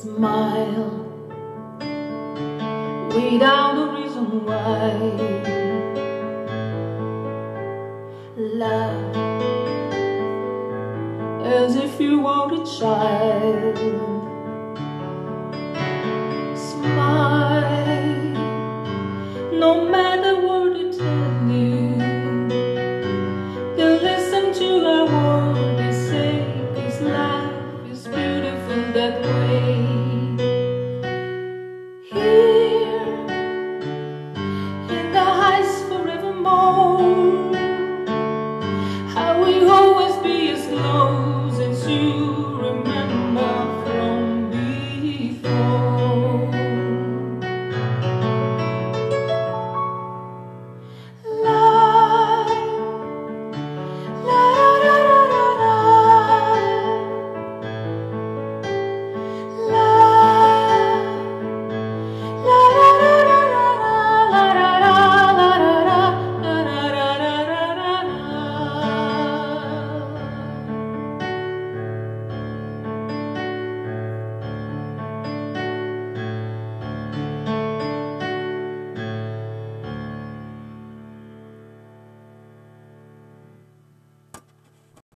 Smile without a reason why. Laugh as if you were a child.